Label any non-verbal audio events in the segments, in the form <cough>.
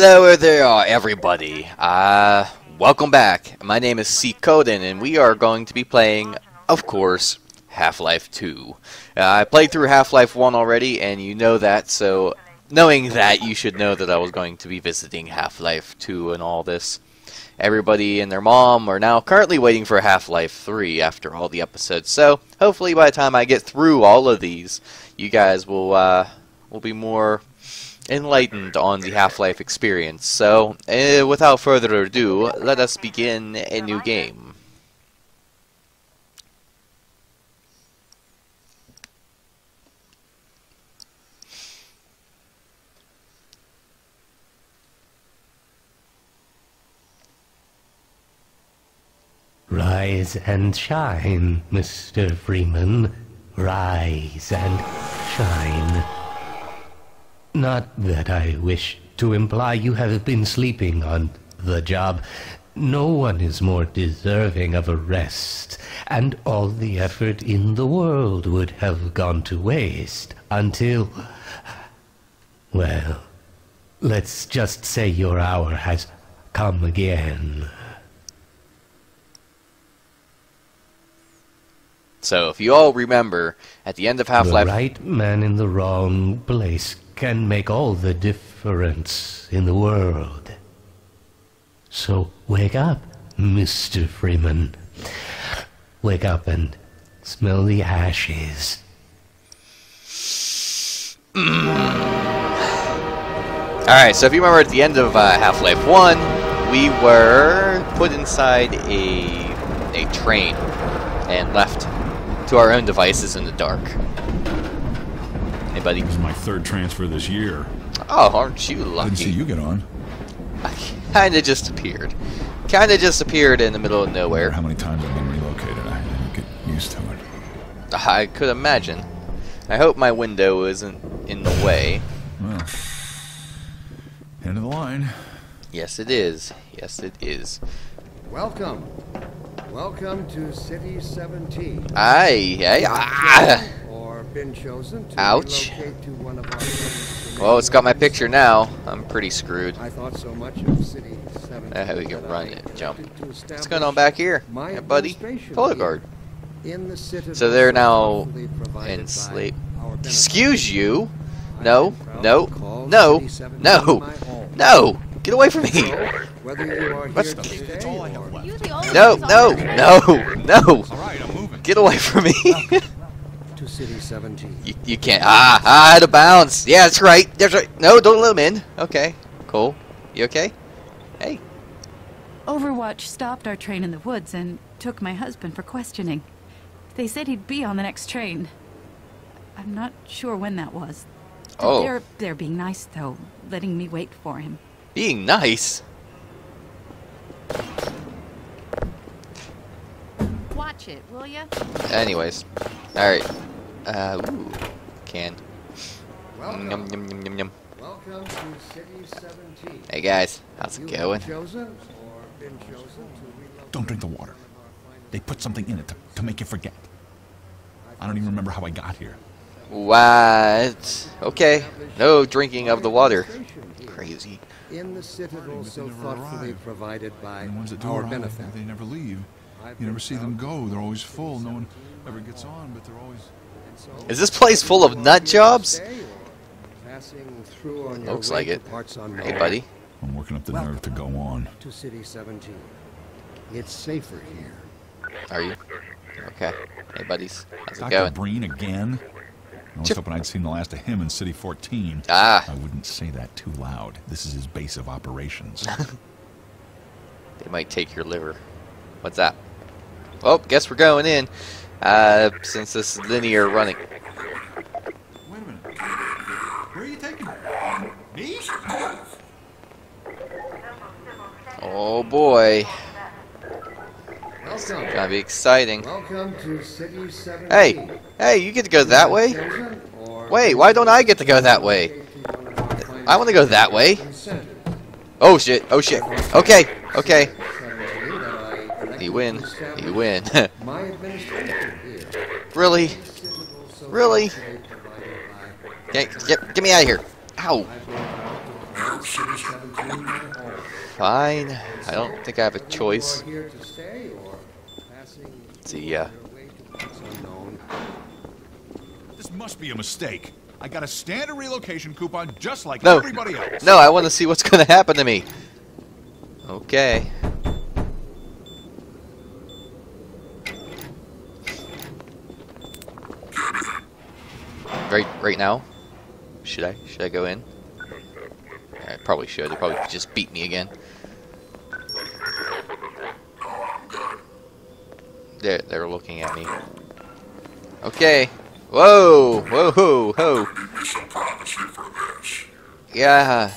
Hello there, everybody. Uh, welcome back. My name is Sikodin, and we are going to be playing, of course, Half-Life 2. Uh, I played through Half-Life 1 already, and you know that, so knowing that, you should know that I was going to be visiting Half-Life 2 and all this. Everybody and their mom are now currently waiting for Half-Life 3 after all the episodes, so hopefully by the time I get through all of these, you guys will, uh, will be more enlightened on the Half-Life experience. So, uh, without further ado, let us begin a new game. Rise and shine, Mr. Freeman. Rise and shine. Not that I wish to imply you have been sleeping on the job. No one is more deserving of a rest, and all the effort in the world would have gone to waste until. Well, let's just say your hour has come again. So, if you all remember, at the end of Half-Life... The right man in the wrong place can make all the difference in the world. So wake up, Mr. Freeman. Wake up and smell the ashes. Alright, so if you remember at the end of uh, Half-Life 1, we were put inside a, a train and left to our own devices in the dark. Anybody? This is my third transfer this year. Oh, aren't you lucky? Didn't see you get on. I kinda just appeared. Kinda just appeared in the middle of nowhere. How many times I've been relocated, I didn't get used to it. I could imagine. I hope my window isn't in the way. Well, end of the line. Yes, it is. Yes, it is. Welcome. Welcome to City 17. Aye, aye, ah! Or been chosen to Ouch. relocate to one of our <laughs> Well, it's got my picture now. I'm pretty screwed. I thought so much of City 17. Uh, we can that run I it, jump. What's going on back here? my Yeah, buddy. administration Photo here guard. In the citadel So they're now thoughtfully in sleep. Excuse you? No, no, no, no, no! Get away from me! Whether you are here What's- to stay That's all I have or left. You the No, no, no, no! All right, I'm moving. Get away from me! <laughs> to City 17. you, you can't. Ah, ah, out of bounds. Yeah, that's right. That's right. No, don't let him in. Okay, cool. You okay? Hey. Overwatch stopped our train in the woods and took my husband for questioning. They said he'd be on the next train. I'm not sure when that was. Oh. They're they're being nice though, letting me wait for him. Being nice. Watch it, will ya? Anyways. Alright. Uh, ooh. Can. Welcome. Yum, yum, yum, yum, yum. Welcome to City 17. Hey guys, how's it have going? chosen or been chosen to Don't drink the water. They put something in it to, to make you forget. I don't even remember how I got here. What? Okay. No drinking of the water. Crazy. In the citadel so thoughtfully arrive. provided by the ones that do our arrive, benefit. they never leave. I've You never see them go. They're always full. No one ever gets on, but they're always... Is this place full of nut jobs? stay or Passing through on your Looks like it. Parts Hey buddy. I'm working up the nerve to go on. To City 17. It's safer here. Are you? Okay. Hey buddies. How's it Dr. going? Breen again? I was Chip- hoping I'd seen the last of him in City 14. Ah. I wouldn't say that too loud. This is his base of operations. <laughs> They might take your liver. What's that? Oh, guess we're going in. Uh, since this is linear running. Wait a minute. Where are you taking me? Me? Oh boy. Welcome. Gonna be exciting. Welcome to City 17. Hey, hey, you get to go that way? Chosen Wait, why don't I get to go that way? relocate to one of our finest I want to go that way. Oh shit, oh shit. Okay, okay. You win. You win. My administration here. really? Really? Get, get, get me out of here. Ow. Fine. I don't think I have a choice. Here to stay or passing See ya. your way to parts unknown? This must be a mistake. I got a standard relocation coupon just like No. everybody else. No, I want to see what's going to happen to me. Okay. Right, right now. Should I? Should I go in? I probably should. They probably just beat me again. They're they're looking at me. Okay. Whoa! Whoa! Whoa! Whoa! Yeah.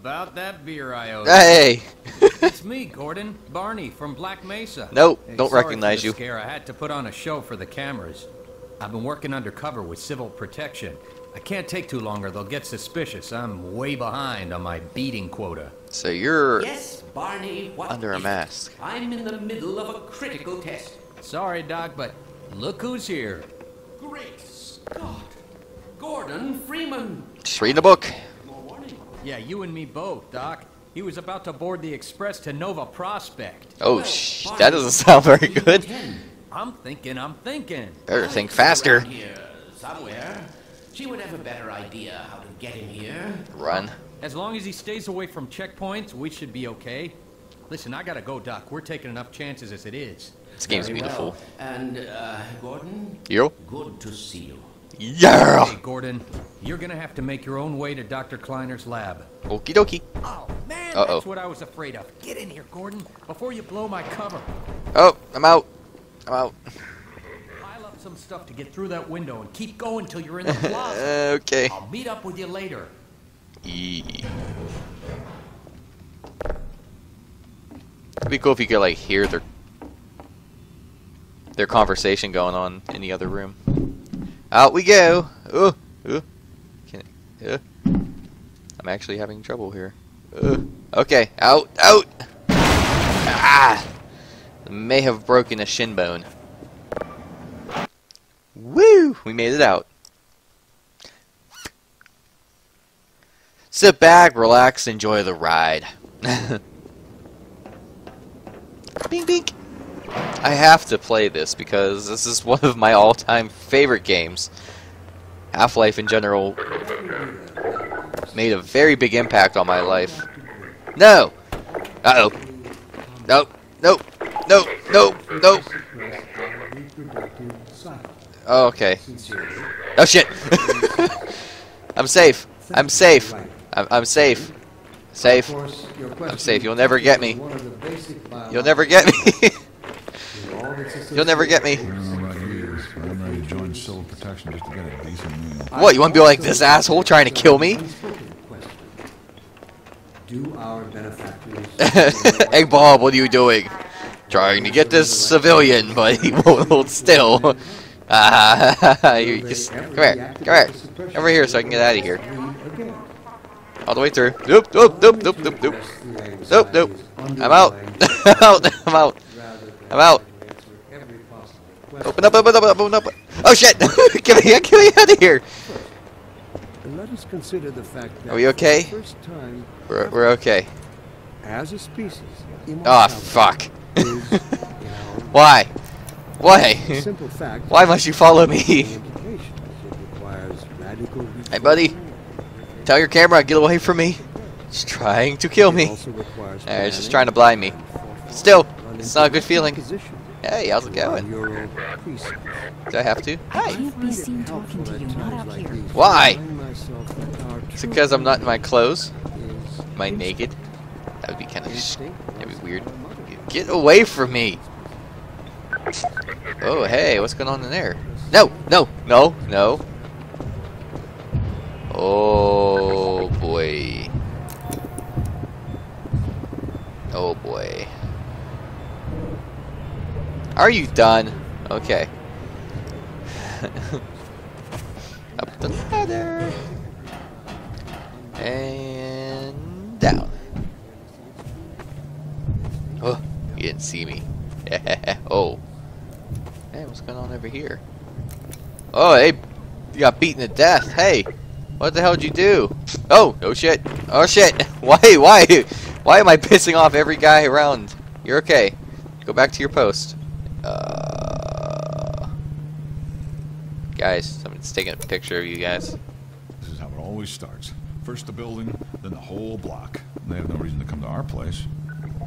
About that beer I owe. you. Hey. <laughs> It's me, Gordon. Barney from Black Mesa. Nope, Hey, don't sorry recognize for the you. Scare. I had to put on a show for the cameras. I've been working undercover with civil protection. I can't take too long or they'll get suspicious. I'm way behind on my beating quota. So you're Yes, Barney, what under a mask. I'm in the middle of a critical test. Sorry, Doc, but look who's here. Great Scott! Gordon Freeman! Just reading a book. More warning. Yeah, you and me both, Doc. He was about to board the express to Nova Prospekt. Oh, Well, sh that doesn't sound very good. I'm thinking, I'm thinking. Better think faster. Here, somewhere. She would have a better idea how to get him here. Run. As long as he stays away from checkpoints, we should be okay. Listen, I gotta go, Doc. We're taking enough chances as it is. This game's Very beautiful. well. And, uh, Gordon, You? good to see you. Yeah. Hey, Gordon, you're gonna have to make your own way to Dr. Kleiner's lab. Okie dokie. Oh, man, Uh-oh. that's what I was afraid of. Get in here, Gordon, before you blow my cover. Oh, I'm out. I'm out. Pile up some stuff to get through that window and keep going till you're in the <laughs> plaza. okay. I'll meet up with you later. E. It'd be cool if you could like hear their their conversation going on in the other room. Out we go. Ooh, ooh. Can uh. I'm actually having trouble here. Uh. Okay, out, out. Ah, may have broken a shin bone. Woo! We made it out. Sit back, relax, enjoy the ride. <laughs> bing, bing. I have to play this because this is one of my all-time favorite games. Half-Life in general made a very big impact on my life. No! Uh-oh. Nope. Nope. Nope. Nope. Nope. Oh, okay. Oh shit! <laughs> I'm safe. I'm safe. I'm, I'm safe. Safe. I'm safe. You'll never get me. You'll never get me. <laughs> You'll never get me. I don't know about you, but I'm ready to join civil protection just to get a decent meal. What? You want to be like this asshole trying to kill me? Do our benefactors <laughs> Egg Bob, what are you doing? Trying to get this civilian, but he won't hold still. <laughs> Ah, <laughs> you just come here, come here, over here, so I can get out of here. All the way through. Nope, nope, nope, nope, nope, nope. Nope, nope. I'm out. I'm out. I'm out. I'm out. Open up, open up, open up. Oh shit! <laughs> get me, get me out of here. Let us consider the fact that Are we okay? first time We're, we're okay. as a species, immortality fuck. is our <laughs> Why? Why? simple fact. Why must you follow me? <laughs> implications. It requires radical Hey, buddy. Tell your camera, get away from me. It's trying to kill me. Uh, it's just trying to blind me. Still, it's not a good feeling. position Hey, how's it going? you're a priest. Do I have to? I can't be seen talking to you, not out here. Why? Is Is it because I'm not in my clothes? Am I naked? That would be kind of that'd be weird. Get away from me! Oh, hey, what's going on in there? No, no, no, no. Oh boy. Oh boy. Are you done? Okay. <laughs> Up the ladder. And down. Oh, you didn't see me. <laughs> oh. Hey, what's going on over here? Oh, hey, you got beaten to death. Hey, What the hell did you do? Oh, no shit. Oh shit. <laughs> Why, why, why am I pissing off every guy around? You're okay. Go back to your post. Uh, guys, someone's taking a picture of you guys. This is how it always starts. First the building, then the whole block. They have no reason to come to our place.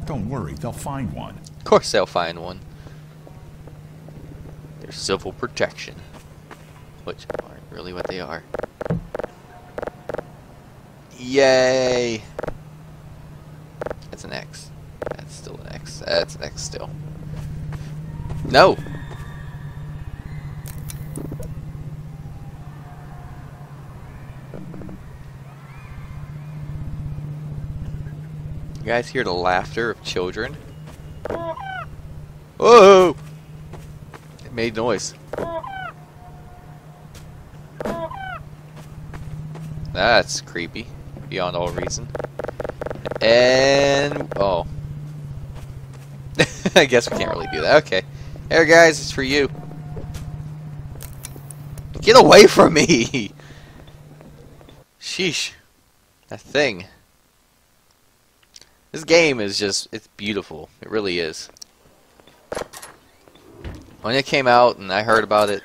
Don't worry, they'll find one. Of course they'll find one. They're civil protection. Which aren't really what they are. Yay! That's an X. That's still an X. That's an X still. No! You guys hear the laughter of children? Whoa! It made noise. That's creepy, beyond all reason. And oh, <laughs> I guess we can't really do that. Okay, there, guys, it's for you. Get away from me! <laughs> Sheesh, that thing. This game is just, it's beautiful. It really is. When it came out and I heard about it,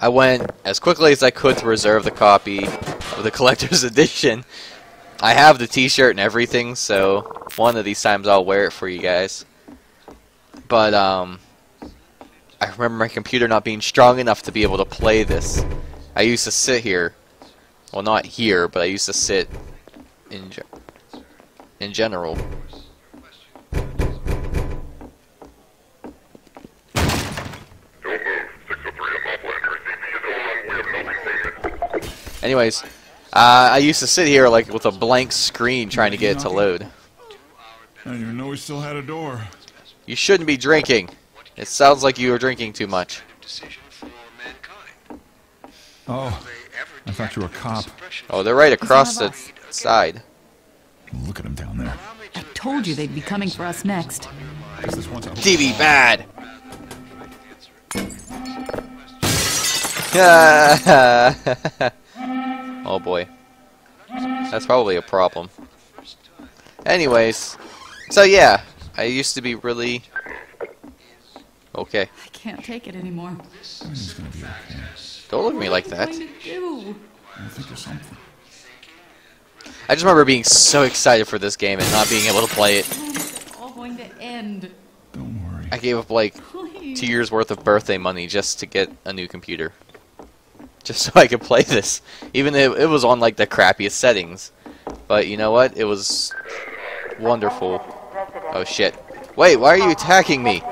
I went as quickly as I could to reserve the copy of the collector's <laughs> edition. I have the t-shirt and everything, so one of these times I'll wear it for you guys. But, um, I remember my computer not being strong enough to be able to play this. I used to sit here. Well, not here, but I used to sit in, in general. Anyways, uh, I used to sit here like with a blank screen trying to get it to load. I didn't even know we still had a door. You shouldn't be drinking. It sounds like you are drinking too much. Oh, I thought you were a cop. Oh, they're right across the side. Look at him down there. I told you they'd be coming for us next. Guess this one's a TV bad. <laughs> oh boy. That's probably a problem. Anyways, so yeah, I used to be really okay. I can't take it anymore. He's gonna be okay. Don't look at me like that. I going to do? I think of something. I just remember being so excited for this game and not being able to play it. It's all going to end. Don't worry. I gave up like Please. two years worth of birthday money just to get a new computer. Just <laughs> so I could play this. Even if it was on like the crappiest settings. But you know what? It was wonderful. Oh shit. Wait, why are you attacking me?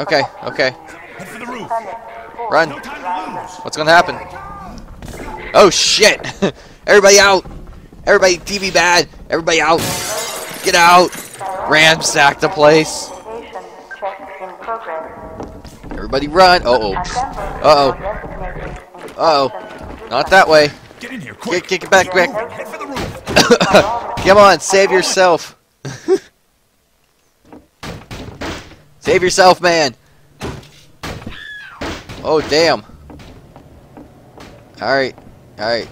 Okay, okay. Head for the roof. Run. No time to lose. What's gonna happen? Oh shit! <laughs> Everybody out! Everybody TV bad! Everybody out! Get out! Ransack the place! Everybody run! Uh oh. Uh oh. Uh oh. Not that way. Get in here, quick. get back, back. Head for the roof. <laughs> Come on, save yourself. <laughs> save yourself, man. Oh, damn. Alright, alright.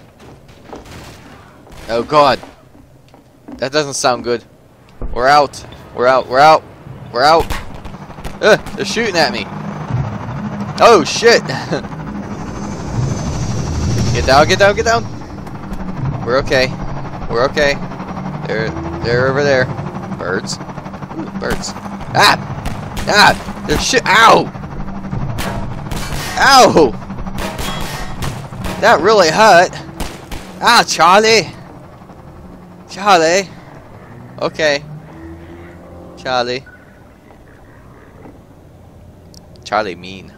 Oh, God. That doesn't sound good. We're out. We're out. We're out. We're out. Ugh, they're shooting at me. Oh, shit. <laughs> get down, get down, get down. We're okay. We're okay. They're they're over there. Birds. Ooh, birds. Ah! Ah! They're shit. Ow! Ow! That really hurt. Ah, Charlie. Charlie. Okay. Charlie. Charlie mean.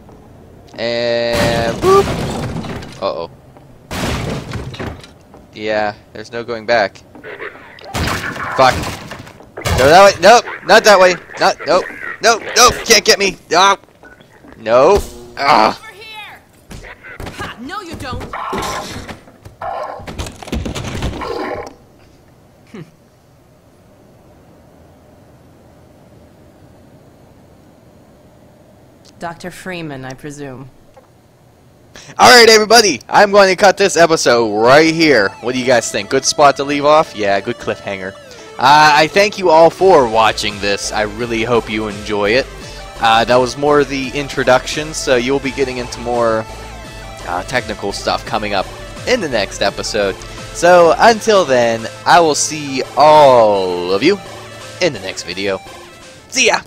And boop. Uh oh. Yeah, there's no going back. Fuck. Go that way. Nope. Not that way. Not. Nope. Nope. Nope. Can't get me. Ah. Here! Ha! No, you don't! Dr. Freeman, I presume. Alright, everybody, I'm going to cut this episode right here. What do you guys think? Good spot to leave off? Yeah, good cliffhanger. Uh, I thank you all for watching this. I really hope you enjoy it. Uh, that was more the introduction, so you'll be getting into more uh, technical stuff coming up in the next episode. So until then, I will see all of you in the next video. See ya!